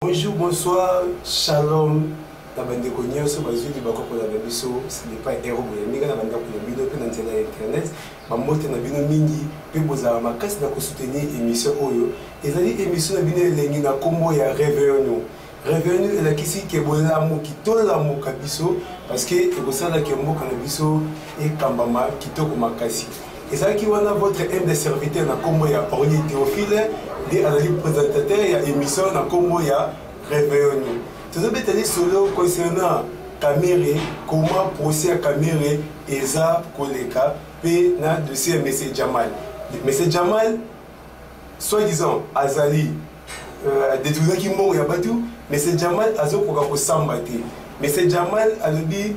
Bonjour, bonsoir, shalom na bandeko nyonso bazwi libako kolanda biso silipa ero boye ndenge na bandako na bino mpe na nzela ya internet bambote na bino mingi mpe bozala makasi na kosoutenir émission oyo ezali émission na bino elengi na nkombo ya revenu revenu elakisi ke bolamuki tolamuka biso parce que ekosala ke mboka na biso ekambama kitoko makasi Ezalaki wana votre humble serviteur na kombo ya Orly Theophile nde azali présentateur ya émission na kombo ya Réveillons-nous. Tozobeta lisolo concernant Kamere, comment procès ya Kamere eza koleka mpe na dossier ya Monsieur Jamal. Monsieur Jamal, soi-disant azali euh, détournaki mbongo ya bato, Monsieur Jamal azokoka kosamba te. Monsieur Jamal alobi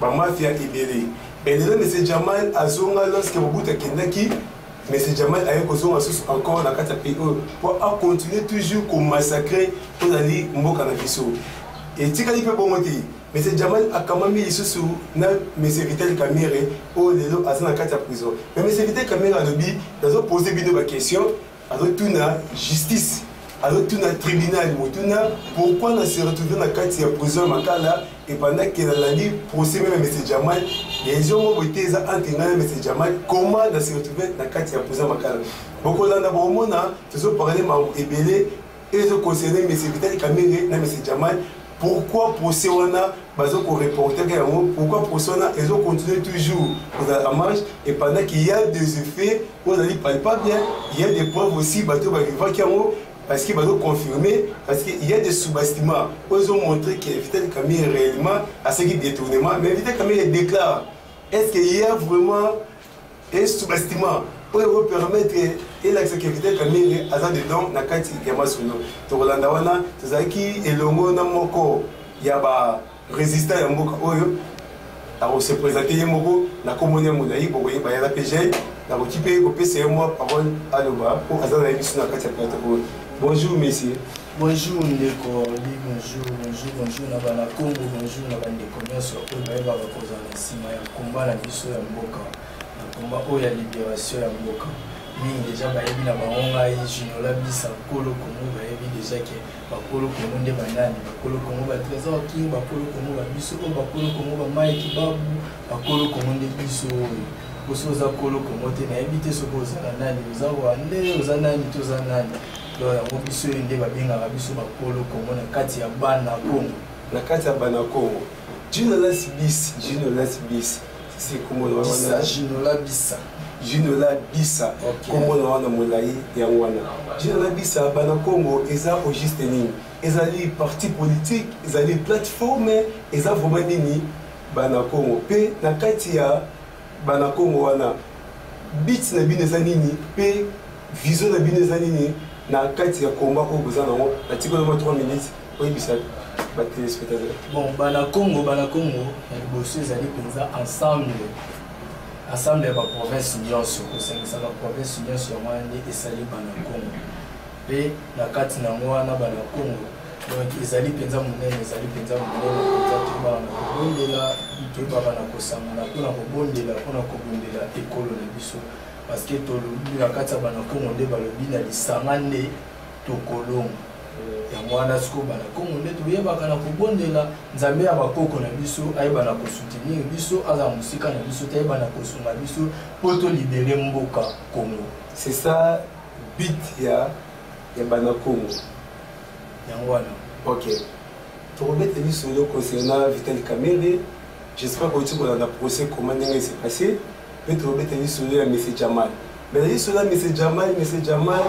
ba mafia ebele Elena Mese Jamal azonga lorsque Mobutu akendaki Mese Jamal aye kozonga susu encore na kati ya pays oyo mpo acontinue toujours komassacre tozali mboka na biso etikali mpe bongo te Mese Jamal akamami lisusu na Mese Vital Kamerhe oyo lelo aza na kati ya prison mais Mese Vital Kamerhe alobi nazopose bino baquestion azotuna justice azotuna tribunal motuna pourquoi na se retrouve na kati ya prison ya makala epandaki nalandi procès meme mese jamal liaison moko te eza entre ngai na mese jamal comment na se retrouve na kati ya prison ya makala bokolanda bokomona tozoparle makambo ebele ezo concerne mese vitali kamere na mese jamal pourquoi procès wana bazo koreportaka yango pourquoi procès wana ezo continue toujours kozala en marche et pendant qu'il y a des effets oyo ezali palpable bien il y a des preuves aussi bato bavivaki yango parce que bazo confirmer parce que il y a des sous-bastiments oyo ezo montrer que vital camille réellement aseki détournement mais vital camille déclare est ce qu'il y a vraiment et sous-estimant oyo ekopermettre elakisa ke vital kamere aza dedans na kati ya masolo tokolanda wana tozalaki elongo na moko ya ba résistant ya mboka oyo akose présente ye moko na kombo ne molai bokoyeba ya na pgi nakoki mpe kopesa ye mwa parole aloba mpo aza na ye biso na kati ya plateau oyo bonjour monsieur bonjour ndeko li bonjour bonjour bonjour na bana congo bonjour na bandeko nyonso oyo bayebaka kozala Sima ya combat na biso ya mboka, na combat oyo ya liberation ya mboka, mingi deja bayebi na bango ngai jinola bisa kolo kongo bayebi deja ke bakolo kongo nde banani bakolo kongo ba trésor king bakolo kongo ba biso oyo bakolo kongo ba mike babu bakolo kongo nde biso oyo osi oza kolo kongo te nayebi te soki oza na nani oza rwande oza nani te oza nani donc yango biso oyo nde babengaka biso bakolo kongo na kati ya bana kongo na kati ya bana kongo Ginolas bis, Ginolas bis. C'est comment on a Ginola bisa. Ginola bisa. Comment on a molayi ya wana. Ginola bisa bana Congo eza au juste nini? Ezali parti politique, ezali plateforme, eza vraiment nini bana Congo. Pe na kati ya Bana Congo wana but na bino eza nini pe vision na bino eza nini na kati ya combat oyo boza nango natikoli mwa 3 minutes oyebisa batelespectateur bon bana congo bana congo ya liboso ezali mpenza ensemble ensemble ya baprovince nyonso kosangisaka province nyonso yango wana nde esali bana congo mpe na kati na yango wana bana kongo donc ezali mpenza monene ezali mpenza monene mpenza toyebaka na kobondela toyebaka na kosangana mpo na kobondela mpo na kobondela ekolo na biso parce que tolobi na kati ya bana kongo nde balobi na lisanga nde tokolonga yango wana sikoyo bana kongo nde toyebaka na kobondela nzambe ya bakoko na biso ayeba na kosoutenir biso aza mosika na biso tayeba na kosunga biso mpo tolibere mboka kongo c'est ça beat ya ya bana congo yango wana ok tokobeta lisolo concernant vital kamere j'espère que tu kolanda procès comment ndenge se passé mpe tokobeta lisolo ya monsieur jamal mais na lisolo ya monsieur jamal monsieur jamal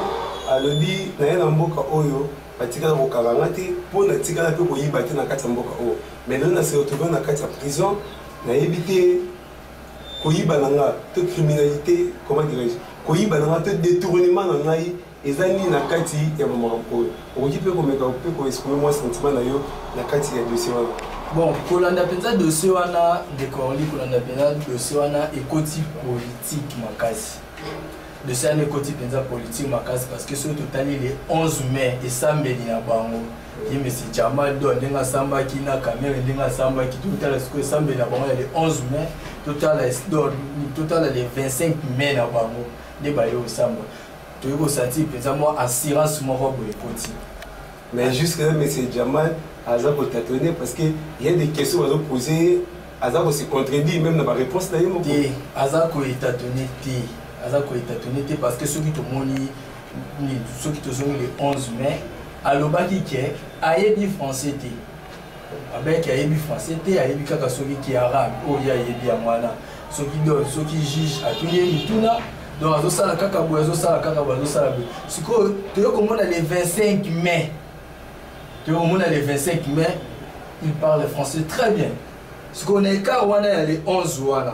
alobi naye na mboka oyo batikala kokanga nga te mpo natikala mpe koyiba te na kati ya mboka oyo mais lelo na se retrouve na kati ya prison nayebi te koyiba na nga to criminalité comment dirais-je koyiba na nga to détournement na ngai eza nini na kati ya bamakambo oyo okoki mpe komeka mpe koexprime mwa sentiment na yo na kati ya dossier wana bon kolanda mpenza dossier wana ndeko orli kolanda mpenza dossier wana ekoti politike makasi dossier wana ekoti mpenza politike makasi parce que soki totali le 11 mai esambeli na bango ye mesi chama do ndenge asambaki na kamere ndenge asambaki totala sikoyo esambeli na bango ya le 11 mai totala esdor totala le 25 mai na bango nde baye osamba toyei kosantir mpenza mwa assurance moko boye ekoti mais jusque là monsieur jamal aza kotatone parce que ya des questions bazo pose ye aza kose contredire même na baréponse na ye moko te aza koetatone te aza koetatone te parce que soki tomoni soki tozongi le 11 mai Alobaki que ayebi français te. Abaki que ayebi français te, ayebi kaka soki ki arabe oyo oh, ye ayebi yango wana. Soki do, soki juge atuni ye mituna, donc azosala kaka boye, azosala kaka boye, azosala boye. Sikoyo toye komona le 25 mai. Toye komona le 25 mai, il parle français très bien. sikoyo na ekar wana ya le 11 wana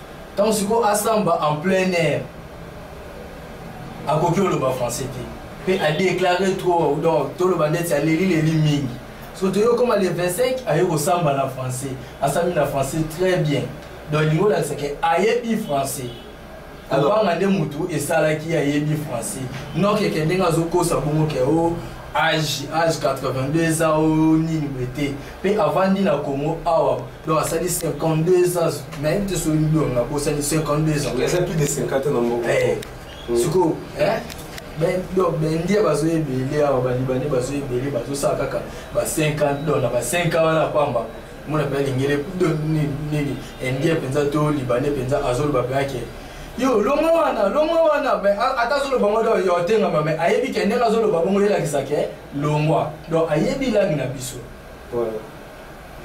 Ntango sikoyo asamba en plein air akoki oloba français te mpe adeklare trop donc toloba ndeti aleli leli mingi soki toyo okoma le 25 aye kosamba na français asambi na français très bien donc elingi olakisa ke ayebi français kobanga nde motu esalaki ye ayebi français noke ke ndenge azokosa bongo ke o oh, age age 82 eza o oh, nini boye te mpe avandi na congo awa Donc, ça dit 52 ans, mais tu es sur une blonde, ça dit 52 ans. Il y a plus de 50 ans dans mon hey. C'est quoi Hein ben, donc bendie bazo ebele awa balibane bazo ebele bazosala kaka ba 50 don na ba 5 ans wana pamba mona mpe alingele nini indien mpenza to libanais mpenza azoloba mpe ake yo longo wana longo wana me ata azoloba ngo yo atengama me ayebi ke ndenge azoloba bongo yelakisa ke longwa donc ayebi langi na biso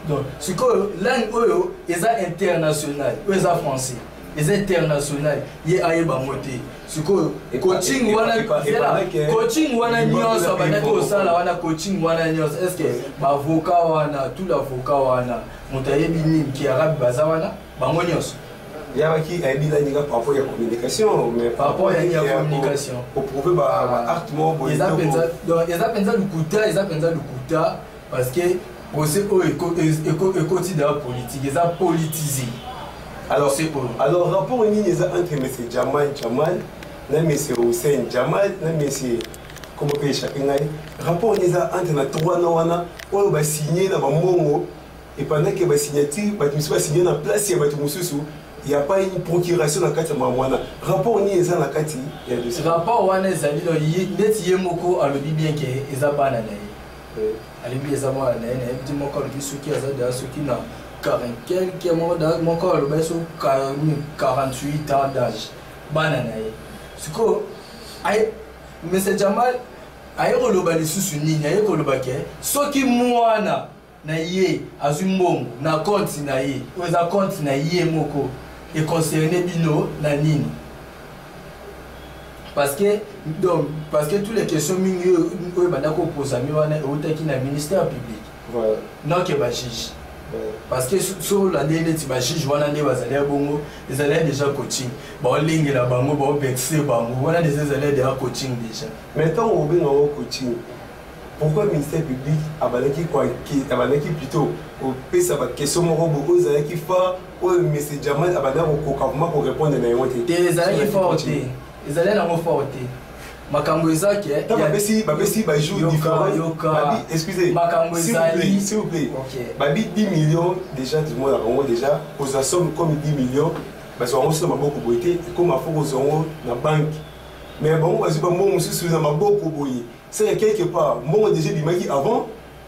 donc sikoyo langue oyo eza international oyo eza français eza international ye ayeba yango te sikoyo coaching wana zela coaching wana nyonso abandaki kosala wana coaching wana nyonso est ce que bavoka wana tout l'avoka wana moto ayebi nini kiarabe baza wana bango nyonso yabaki ayebi nani kaka par rapport ya communication mais par rapport ya ya communication koprouve ba acte moko boye eza mpenza lokuta eza mpenza lokuta parce que procès oyo ekoti daya politique eza politise alors c'est oyo alors rapport nini eza entre monsieur jamal jamal na monsieur hussein jamal na monsieur koma mpe échappe ngai rapport nini eza entre na trois na wana oyo basigne na bambongo epandaki basignature bato mosusu basigne na place ya bato mosusu ya pa une procuration na kati ya makambo wana rapport nini eza na kati ya rapport wana ezali neti ye moko alobi bien ke eza bana na ye alembi eza mwana na ye na yebi te moko alobi soki aza deya soki na 40 quelque moko da moko aloba ye so 48 ans d'âge bana na ye sikoyo aye monsieur jamal aye koloba lisusu nini aye koloba ke soki mwana na ye azwi mbongo na konti na ye oyo eza konti na ye moko econcerne bino na nini parce que donc parce que tous les questions mingi oyo banda koposami wana eutaki na ministère public ouais. non ke bajuge ouais. parce que so olandeli neti bajuge wana nde bazali ya bongo ezali ya déjà coaching baolengela bango baobexe bango wana deja ezali ya deja coaching déjà mais ntango obenga yango coaching pourquoi ministère public abandaki abandaki plutôt kopesa baquestion moko boye oyo ezalaki fa oyo mese jamal abanda kokoka vraimen korepondre na yango te te ezalaki fort te ezalaki nango fort te makambo eza ke eh, babesi babesi bajour différentmakambo ezali s'il vous plaît babi 10 millions déjà tomonaka yango déjà kozwa somme comme 10 millions bazwa yango so na maboko boye te ekoma fo kozwa yango na banke mais bango bazwi bambongo mosusu na maboko boye c'est quelque part mbongo déjà ebimaki avant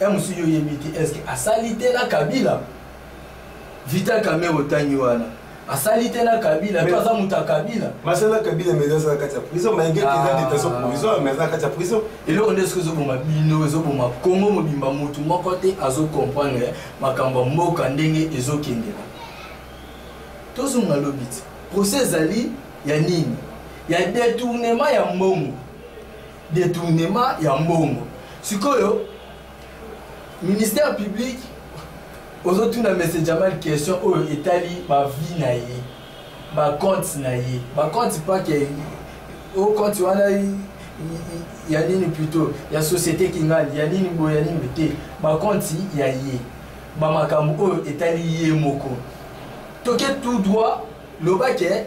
ya mosusu yo oyebi te estce asali te na kabila vital kamere otangi wana asali te na kabila to aza moto ya kabila masala kabila mais aza na kati ya prison malgré ah. eza detention provisoire mais aza na kati ya prison eloko nde soki ezoboma bino ezoboma kongo mobimba motu moko te azocomprendre makambo ya mboka ndenge ezokendela tozonga lobi te procès ezali ya nini ya détournement ya mbongo detournement ya mbongo sikoyo ministère public ozotuna mese jamal question oyo etali bavie na ye bacompte na ye bacompte pake o compte wana ya nini plutôt ya société kingali ya nini boye ya nini te bacompte ya ye bamakambo oyo etali ye moko toke tout droit loba ke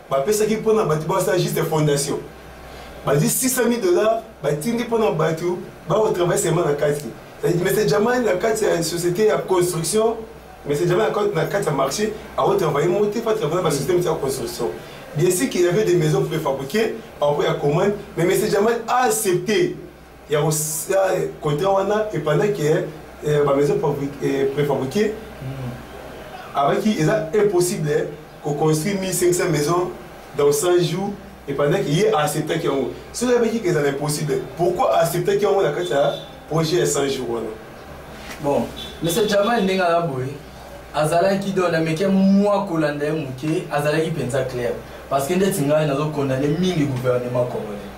bapesaki mpo na bato basala juste fondation bazwi 600 000 dollars batindi mpo na bato baotravaille seulement na kati mese jamal na kati ya société ya construction mese jamal na kati ya marché aotravaille mo te fa travaille basociété miti ya construction bien sûr qu'il y avait des maisons préfabriquées par rapport ya commande mais mese jamal a accepté ya contrat wana epandaki eh, eh, ba maison eh, préfabriquée mm. abaki eza impossible koconstruire 1500 maison dans 100 jours epandaki ye aacceptaki yango soki ayebaki ke ezala impossible pourquoi aacceptaki yango na kati ya projet ya 100 jours wana bon monsieur jamal ndenge aza boye azalaki don ameki mwa kolanda ye moke azalaki mpenza claire parce que ndeti ngai nazokondane mingi gouvernement congolais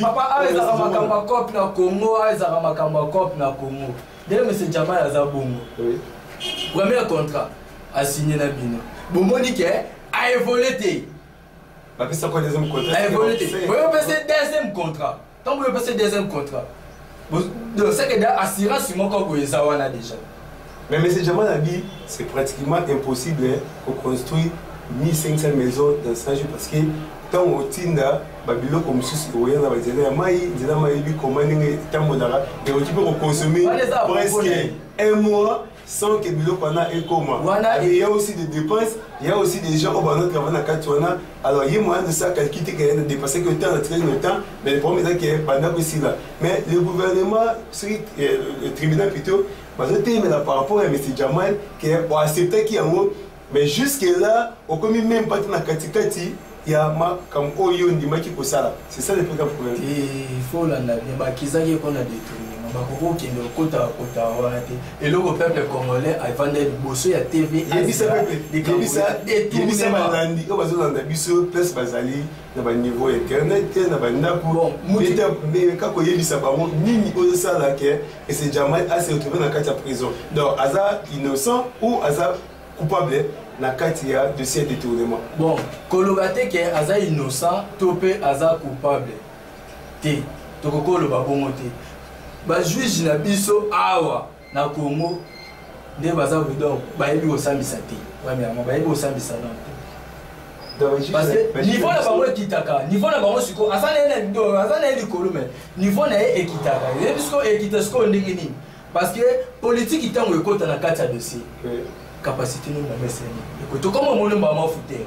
papa awa ezalaka makambo ya cope na congo awa ezalaka makambo ya cope na congo ndenge mese jamal aza bongo premier contrat asigne na bino bomoni ke aevole te aevole te boyopese deuxième contrat ntango yo opesi deuxième contrat seke da assurance moko boye eza wana déjà mais monsieur jamal a dit c'est pratiquement impossible hein, pour construire 1500 maisons dans 100 jours parce que ntango otinda babiloko mosusu ekoya na banzela ya mai nzela ya mai eyebi koma ndenge etambolaka ekoki mpe kokonsome presque un mois sans que biloko wana ekoma wana il y a aussi des dépenses il y a aussi des gens au ballon travail na kati wana alors ye moyen de ça calcule te que ne dépasser que temps très le temps mais le problème est que banda ko sila mais le gouvernement soki euh, le tribunal plutôt bazo temela par rapport à monsieur Jamal que on accepter ki yango Mais jusque là, okomi même pas na katikati ya makambo oyo yo ondimaki kosala. C'est ça le plus grand problème. Il faut landa bien bakizaki mpo na détournement bakoki kokende kokota kota wana te eloko peuple congolais avanda liboso ya tv yebisa peuple yebisa yebisa balandi oyo bazolanda biso place bazali na baniveau ya internet te na bandako meka koyebisa bango nini ozosala ke ese jamal ase retrouve na kati ya prison donc aza innocent ou aza coupable na kati ya dossier ya détournement bon koloba te ke aza innocent to mpe aza coupable te tokoki koloba bongo te bajuge na biso awa na congo nde baza donc bayebi kosambisa te premièrement bayebi kosambisa donc te parce que niveau na bango ekitaka niveau na bango sikoyo aza na ye likolo mais niveau na ye ekitaka eyebi sikoyo ekita sikoyo ndenge nini parce que politiki ntango ekota na kati ya dossier capacité nini bango eseni ekoti okoma omoni mbama futere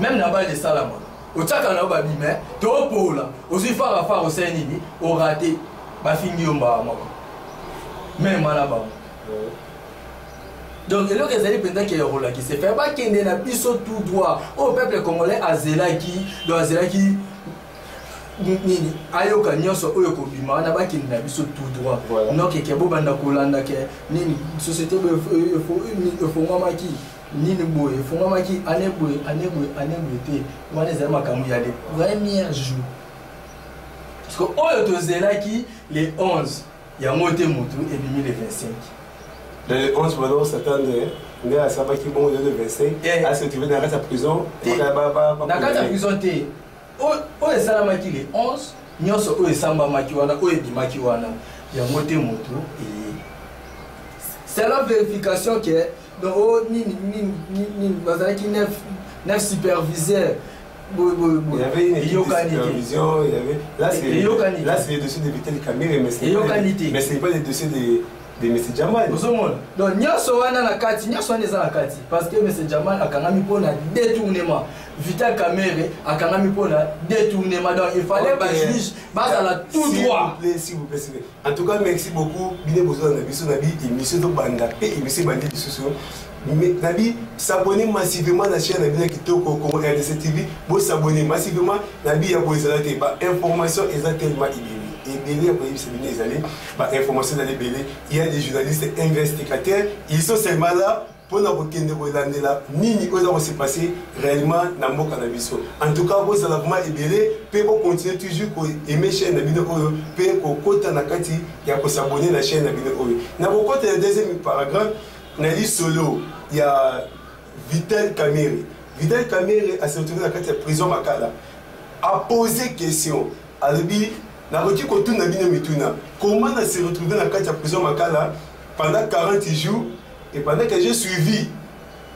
meme na bale esalamaka otiaka na yo babi me topola ozwi fara fara osali nini orate bafingi yo mbala moko mema na bango donc eloko ezali mpenza ke ya kolakisa epai bakende na biso tout droit oyo peuple congolais azelaki donc azelaki nini ayoka nyonso oyo ekobima wana bakende na biso tout droit nokeke bobanda kolanda ke nini société efongwamaki nini boye efongamaki ane boye ane boye ane boye te wana ezali makambo ya le premier jour parce que oyo tozelaki le 11 yango te motu ebimi le 25 le 11 bana osatande nde asambaki bongo le 25 eh. asetrouve na kati ya prison na kati ya prison te oyo esalamaki le 11 nyonso oyo esambamaki wana oyo ebimaki wana yango te moto eye selon vérification ke donc oyo oh, nini nini nini bazalaki neuf neuf superviseur boye boye boye eyokani te eyokani te eyokani te de mese jamani ozomona donc nyonso wana na kati nyonso wana eza na kati parce que mese jamani akangami mpo na détournement vital camere akangami mpo na détournement donc il fallait okay. bajuge bazala tout droit en tout cas merci beaucoup bine bozala na biso na bi émission tobanda mpe émission ebandi lisusu nabi s'abonner massivement na chaîne na bino ya kitoko congo rdc tv bosabonne massivement nabi ya boye ezala te bainformation eza tellement ebele ebele ya koyebisa bino ezali ba information ezali ebele il y a des journalistes investigateurs ils sont seulement là mpona kokende kolandela nini oyo eza kose passe réellement na mboka na biso en tout cas bozala vraimen ebele mpe bocontinue toujours koaime chaîne na bino oyo mpe kokota na kati ya kosabone na chaîne na bino oyo na kokota ya deuxième paragraphe na lisolo ya vital camere vital camere aseretrouve na kati ya prison makala apose question alobi nakoki kotuna bino mituna comment na se retrouve na kati ya prison makala pendant 40 jours et pendant que j'ai suivi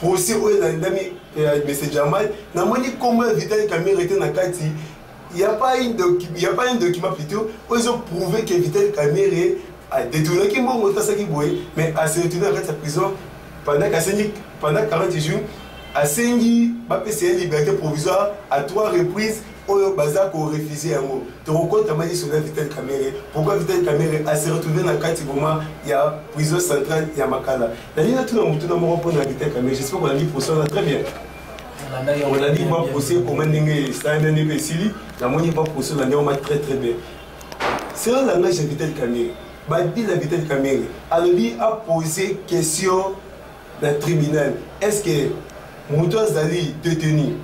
procès oyo elandami ya euh, mese jamal namoni nkombo ya vital camere ete na kati ya pas un document plutôt oyo ezoprouve que vital camere adetournaki mbongo tasaki boye mais aseretourne na kati ya prison pendant kasengi pendant 40 jours asengi bapesa ye liberté provisoire à trois reprises oyo baza ko refuser yango tokokota ma yesu na vital kamere pourquoi vital kamere a se retrouver na kati boma ya prison centrale ya makala nalingi natuna motuna moko mpo na vital kamere jespère kolandi procès wana très bien olandi mwa procès ekoma ndenge esalami ndenge esili namoni mwa procès olandi yango ma très très bien sera langage ya vital kamere babi na vital kamere alobi apose question na tribunal est ce que moto azali détenu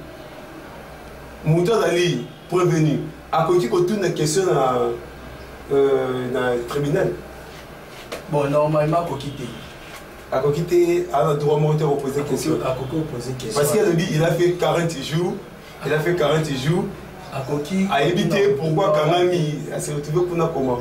moto azali prevenu akoki kotuna question na, euh, na tribunal bon normalement akoki te akoki te aza droit moko te akopose question akoki opose question parce que alobi il a fait 40 jours il a fait 40 jours akoki ayebi te pourquoi kangami aseretrouve kuna comment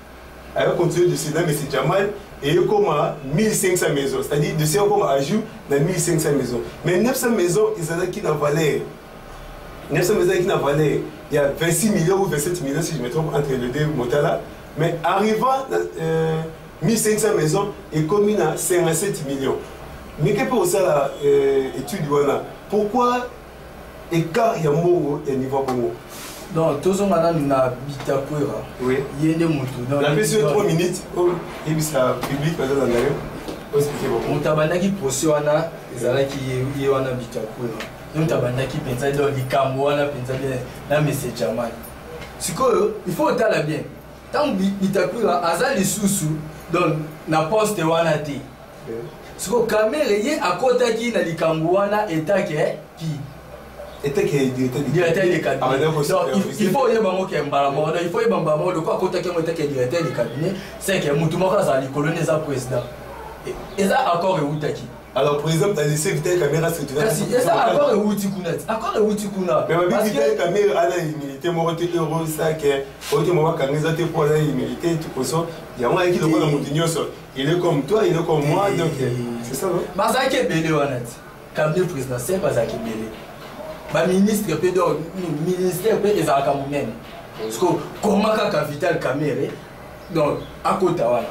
ayo continuer de céder mais c'est Jamal et yo koma 1500 maisons c'est-à-dire de céder koma ajout na 1500 maisons mais 900 maisons ezalaki na valeur 900 maisons ezalaki na valeur il y a 26 millions ou 27 millions si je me trompe entre les deux Motala mais arrivant euh, 1500 maisons ekomi na 57 millions mike mpe kosala euh, étude wana pourquoi écart ya mbongo ya niveau ya bongo donc tozonga nanu na bitakwera ye nde motu napesi yo 3 minutes oyebisa oh, public bazalanda yo moto abandaki procès wana ezalaki ye wana bitakwera ye moto abandaki mpenza donc likambo wana mpenza bien na monsieur german sikoyo il faut otala bien ntango bitakwera aza lisusu donc na poste wana te siko kamere ye akotaki na likambo wana etake ki il faut oyeba yango ke mbala moko il faut oyeba mbala moko lokola akotaki yango etake directeur de cabinet seke motu moko azala likolo ne eza président eza accord ewutaki alors président azisi vital kamere asecurasi eza accord ewuti kuna ti accord ewuti kuna parce que kamere aza humilité moko te heureux sake oyoki moko bakanga eza te mpo aza humilité tukoso yango ayaki lokola motu nyonso Il est comme toi, il est comme moi, donc euh, c'est ça, non Bazaki ebele wana ti. Cabinet présidentiel bazaki ebele. Ba ministre pe do ministère pe ezalaka munene. Parce que comment kaka Vital Kamerhe donc akota wana.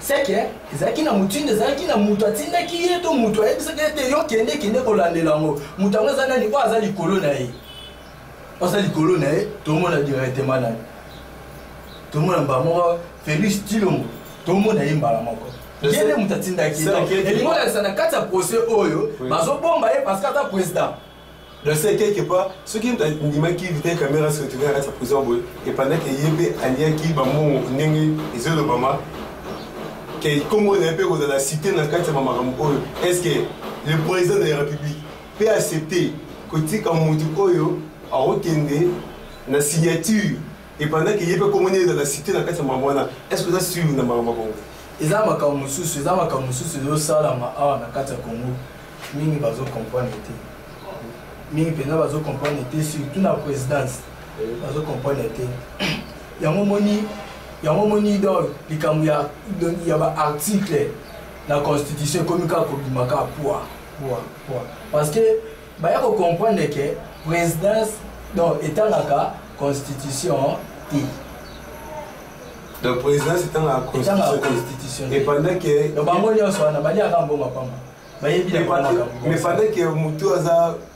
C'est que ezalaki na motindo ezalaki na moto atindaki ye to moto ayebisaki ete yo kende kende kolandela yango moto yango eza nani oyo aza likolo na ye oza likolo na ye tomona directement na ye tomona mbala moko félix tilongo tomona ye mbala moko ye nde moto atindaki elingi olakisa na kati ya procès oyo bazobomba ye parce que aza président le sait quelque part soki moto andimaki vite caméra se retrouve na kati ya prison boye epandaki ye mpe aliaki bambongo ndenge ezolobama ke nkombo na ye mpe ekozala cité na kati ya bamakambo oyo est ce que le président de la république pe accepte kotika mutu oyo akokende na signature et pendant que ye pe kombo nde ezala cite na kati ya makambo wana est ce que oza sur na makambo yango eza makambo mosusu eza makambo mosusu ezosalama awa na kati ya congo mingi bazo comprendre te mingi mpenza bazo comprendre te surtout na présidence bazo comprendre te yango moni yango moni donc likambo ya, ya baarticle na constitution ekomi kaka kobima kaka poa Pourquoi? Pourquoi? Parce que baya ko comprendre que présidence donc etangaka constitution te. Donc présidence etangaka constitution. constitution. Et pendant que donc bango nyonso wana baliaka mbongo pamba. Bayebi na bango. Mais pendant que mutu aza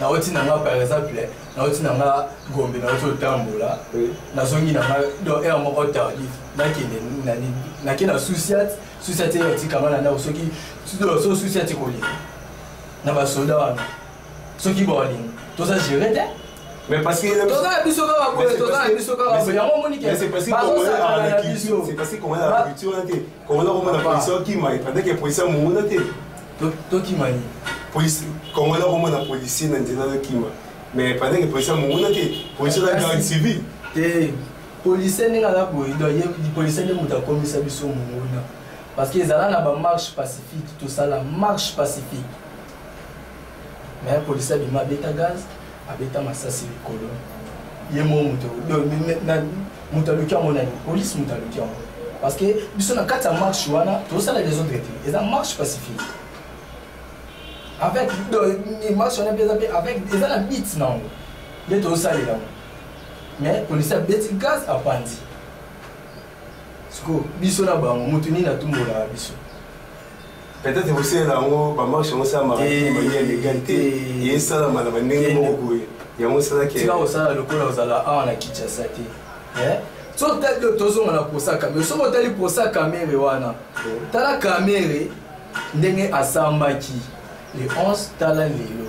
nauti na nga par exemple nauti na nga gombe nauti otambola nazongi na nga do heure moko tardif nakende nake na susiat susiat eye otikanga na ndako soki so susiat ekolinga na basoda wana soki baolinga toza gere te mais parce que toza na biso kaka boye toza na biso kaka boye yango omoni ke bazosakana na biso Congolais komona polisi okima epandaki ya polisi amomona te tokima ye polisi congolais komona polisi na nzela tokima mais epandaki ya polisi amomona te polisi na garde civil te polisi ndenge aza boye do ye polisi nde moto akomisa biso monguna parce que ezala na bamarche pacifique tosala marche pacifique mais polisi abima abeta gaz abeta masasi likolo ye mo moto moto aluki yango nani polisi moto aluki yango parce que biso na kati ya marche wana tozosala les autres te eza marche pacifique avec marche wana mpe eza mpe avec eza na bit na yango nde tozosalela yango mais polisi abeti gaz apanzi sikoyo biso na bango moto nini atumbolaka biso peut-être bosenga yango bamarche yango esalamaka ya legal te ye esalama na bandenge moko boye yango esalaki tika kosala lokola ozala awa na kinshasa te so tali oyo tozonga na posa kamere soki otali posa kamere wana tala kamere ndenge asambaki le 11 tala lelo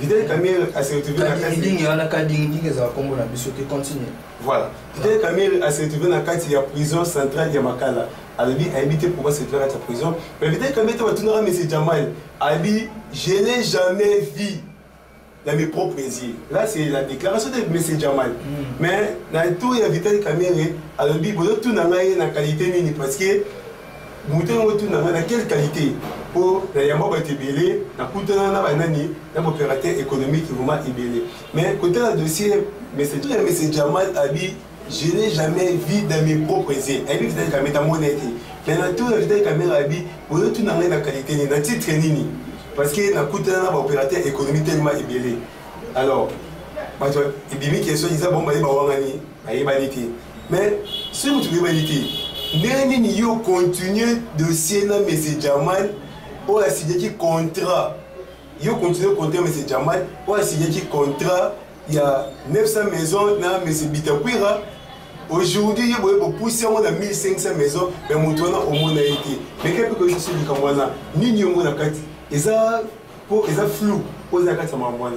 Fidel Kamil a se retrouvé na kati dingi wana ka dingi dingi ezala kombo na biso te continue voilà Fidel Kamil a se retrouvé na kati ya prison centrale ya Makala alobi ayebi te pourquoi se retrouvé na kati ya prison mais Fidel Kamil te batunaka monsieur Jamal abi je n'ai jamais vu dans mes propres yeux là c'est la déclaration de monsieur Jamal mm. mais na tour ya Vital Kamere alobi bozo tuna ngai na qualité nini parce que moto yango otuna ngai na quelle qualité mpo na yamba bato ebele nakutana na banani na baopérateur économique vraiment ebele mais kotala dossier ya mese jamal abi je n'ai jamais vu dans mes propres yeux ayebi vitali kamere namona ete mais na tour ya vitali kamere abi oyotuna ngai na qualité nini na titre nini parce que nakutana na baopérateur économique tellement ebele alors bato ebimi question eza bango baye bawangani Bayebani te. Mais soki moto boyebani te, ndenge nini yo continue dossier na Monsieur Jamal oyo asignaki contrat yo continue contrat Monsieur Jamal oyo asignaki contrat ya 900 maison na Monsieur Bitakwira aujourd'hui ye boye bopusi yango na 1500 maison me moto wana omona ye te meke mpe koyebisa so likambo wana nini yongo na kati eza mpo eza flou oyo eza na kati ya makambo wana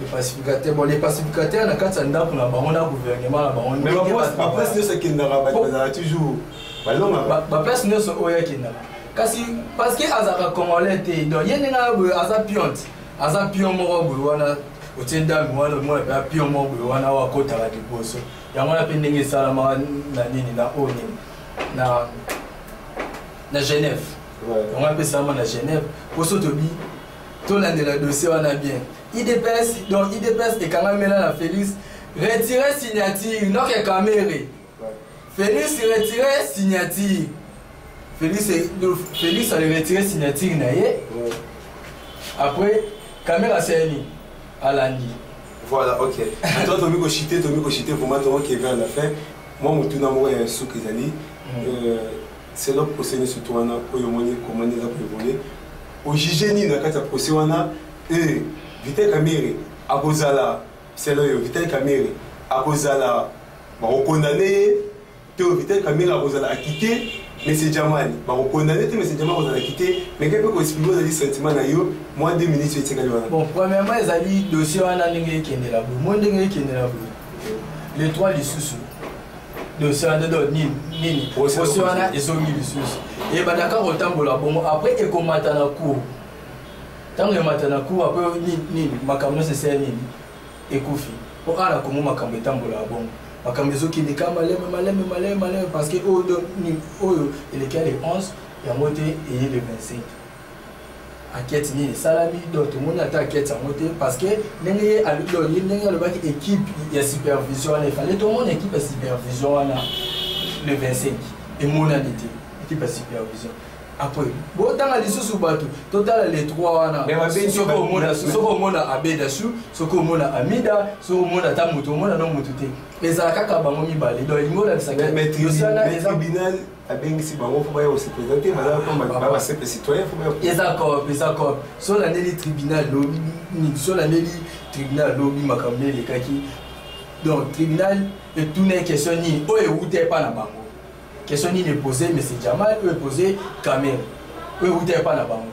les pacificateurs bon les pacificateurs na kati ya ndako na bango na gouvernement na bango mais baplace nyonso ekendaka bato bazala toujours balongaka baplace nyonso oyo akendaka kasi parce que azalaka congolais te donc ye ndenge ayo boye aza pionte aza pion moko boye wana otie ndami wana omona mpe apion moko boye wana oyo akotaka liboso yango wana mpe ndenge esalamaka na nini na oyo nini na na genève yango wana mpe esalama na genève mpo so tobi tolandela dossier wana bien idps donc idps ekangamela na félix retire signature noke kamere félix retire signature félix félix ale retire signature na ye après kamere aseyani alandi voilà ok toi tomi kochite tomi kochite vraiment tokoki eve na fin mwa motuna moko ya suka ezali mm. euh, Selon procès ni surtout wana oyo moni comment eza ko évoluer au juger ni na kati ya procès wana euh Vital Kamerhe akozala selon yo Vital Kamerhe akozala bakokondane ye to Vital Kamerhe akozala akite Monsieur Jamani, bakokondane te Monsieur Jamani kozala kite mais kaka ko exprimer ozali sentiment na yo mwa 2 minutes etikali wana. Bon, premièrement ezali dossier wana ndenge ekendela boye. Moi ndenge ekendela boye. Le 3 lisusu dosie wana do nini nini dosie wana ezongi lisusu ebanda kaka kotambola bongo après ekomata na cour ntango emata na cour après nini makambo nyonso esia nini ekufi mpo kaka na kongo makambo etambolaka bongo makambo ezokende ka maleme maleme maleme maleme parce que oyo elekya le 11 yango te eye le 25 enquête nini esalami donc tomoni ata enquête yango te parce que ndenge ye alodoni ndenge alobaki équipe ya supervision wana efale tomona équipe ya supervision wana le 25 emonani te équipe ya supervision après botanga lisusu bato totala le 3 wana soki omona abeda su soki omona amida soki omona ata moto omona no moto te ezala kaka bango mibale donc elingi olakisaka abengisi bango mpo baya kosepresente baza koma basepe citoyen eza cop eza cop so olandeli tribunal lobi so olandeli tribunal lobi makambo elekaki donc tribunal etuna question nini oyo ewuta epa na bango question nini epose monsieur jamal oyo epose kamere oyo ewuta epa na bango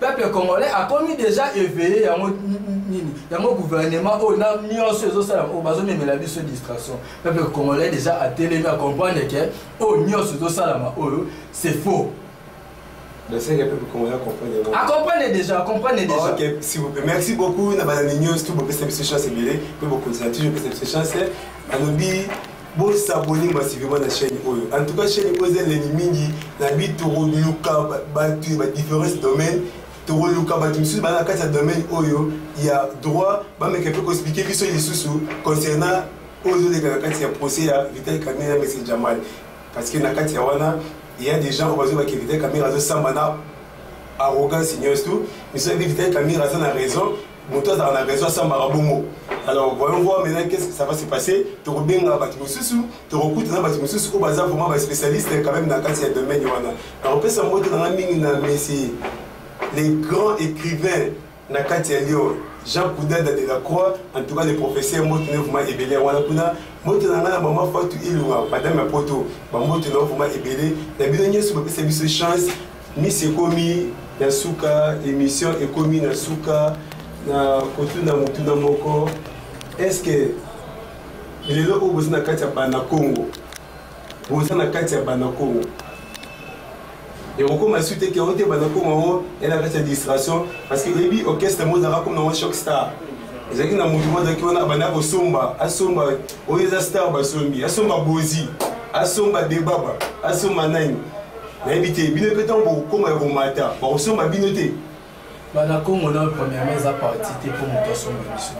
peuple congolais akomi deja eveille yango nini yango gouvernement oyo na nyonso ezosala oyo bazomemela biso distraction peuple congolais deja atelemi acomprendre ke oyo nyonso ezosalama oyo c'est faux acomprendre déjà acomprendre déjà oh, ok s'il vous plaît merci beaucoup na balandi nyonso to bopesa biso chance ebele mpe bokontina toujours bopesa biso chance nalobi Bo s'abonner massivement na chaîne oyo. En tout cas chaîne oyo eza elengi mingi na bi toro luka batu ba différents domaines toro luka batu misusu bana kati ya domaine oyo ya droit ba meka pe ko expliquer biso lisusu concernant oyo ezoleka na kati ya procès ya Vital Kamerhe na Monsieur Jamal parce que na kati ya wana il y a des gens oyo bazo ba ke Vital Kamerhe azo samba na arrogance nyonso biso yebi Vital Kamerhe aza na raison moto azala na raison asambaka bongo alors voyons voir maintenant qu'est ce que ça va se passer tokobengana bato mosusu tokokutana bato mosusu oyo baza vraiment baspécialiste quand même na kati ya domaine wana nakopesa mbote nanga mingi na messi les grands écrivains na kati ya lyon jean koudada de la croix en tout cas le professeur mbote ne vraiment ebele wana kuna mbote na ngai na mama fatu ilunga madame ya poto bambote na yo vraiment ebele na bino nyonso bapesa biso chance Miss ekomi na suka, emission ekomi na suka na kotuna motuna moko est-ce que lelo oyo boza na kati ya bana congo boza na kati ya bana congo ekokoma su te ke ote bana congo yango ena kati ya distraction parce que oyebi orchestre mo ozalaka comme nango choc star ezalaki na motu mo azalaki wana abanda kosomba asomba oyo eza star basombi asomba bozi asomba debaba asomba nani nayebi te bino mpe ntango bokokoma ya komata bakosomba bino te bana congo na premièrement eza parti te mpo moto asomba biso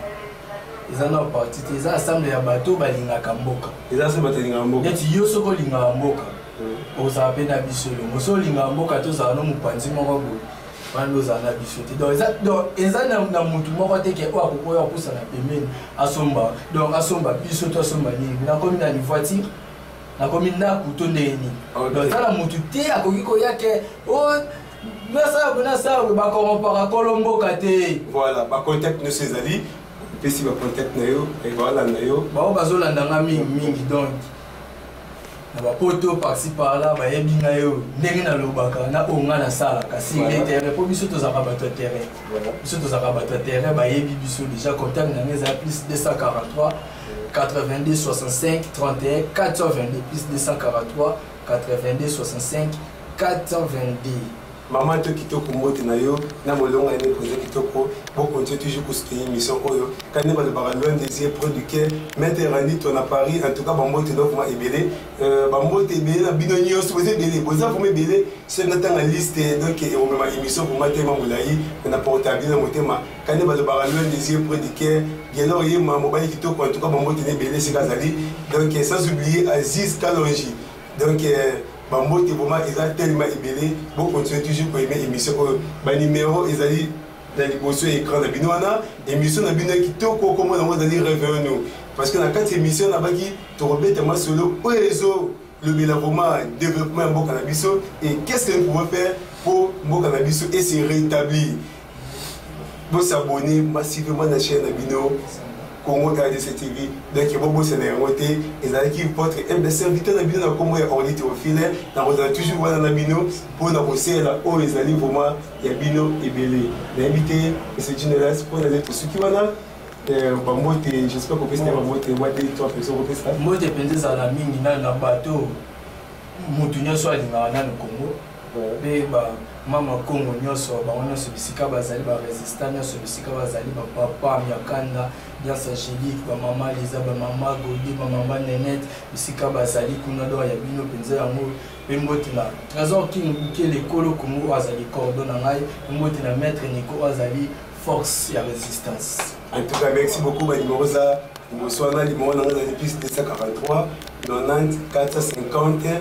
eza na parti te eza assemble ya bato balingaka mboka eza se bato elingaka mboka neti yo soki olingaka mboka hmm. ozala mpe na biso elongo soki olingaka mboka te ozala no mopanzi moko boye wana ozala na biso te donc eza donc eza na na mutu moko te ke oyo akoki oyo apusa na pembeni asomba donc asomba biso to asomba nini nakomi na livoiture nakomi ndako to ndenge nini donc tala motu te akoki koya ke oh, nasala boye nasala boye bakoromparaka kolo mboka te voilà bacontact nyonso ezali opesi bacontact na yo eh, balanda yo bango bazolanda nga mingi mingi donc na bapoto parci parla bayebi nga yo ndenge nalobaka na oyo nga nasalaka single terrain mpo biso tozalaka bato ya terrain biso tozalaka bato ya terrain bayebi biso déjà contact na nga ezala plus 243 82 65 31 422 plus 243 82 65 422 mama to kitoko mbote na yo na molongo ya meko eza kitoko bokontinue toujours kosuteni émission oyo kani balobaka loin des yeux près du cœur maître erandito na paris en tout cas bambote donc ma ebele euh, bambote ebele na bino nyonso boza ebele boza vraimen ebele soki natanga liste donc ekomema émission vraimen tema molai na porta bino na motema kani balobaka loin des yeux près du cœur gelor yema mobali kitoko en tout cas bambote na ebele esika azali donc euh, sans oublier aziz kalonji donc euh, bambote vraimen eza telema ebele bocontinue toujours koyeme émission oyo banimero ezali na liboso ya écran na bino wana émission na bino ya kitoko kombo nango ezali revenu parce que na kati ya émission nabaki tokobeta masolo oyo ezo lobela vraimen développement ya mboka na biso et qu'est ce que nous pouvons faire mpo mboka na biso ese rétablir bosabone masivema na chaine na bino congo rdc tv donc bobosana yango te ezalaki votre mbe serviteur na bino na nkombo ya ordi teofile nakozala toujours wana na bino mpo na kosalela oyo ezali vraimen ya bino ebele nayebi te monsieur generas mpo nazali tosuki wana eh, bambote jespère kopesa na bambote mwa de trois personnes kopesa mbote mpenza ezala mingi nani na bato moto nyonso alingaka nani congo mpe ba mama kongo nyonso bango nyonso bisika bazali ba resistant nyonso bisika bazali ba papa miakanda biansa angelique ba mama liza ba mama godi ba mama nenete bisika bazali kuna doa ya bino mpenza yango mpe mbote na trésor king bukele kolo kongo oyo azali cordo na ngai mpe mbote na maître nico oyo azali force ya résistance en tout cas merci beaucoup ba numéro za liboso wana numéro na ngai ezali plus 243 90 450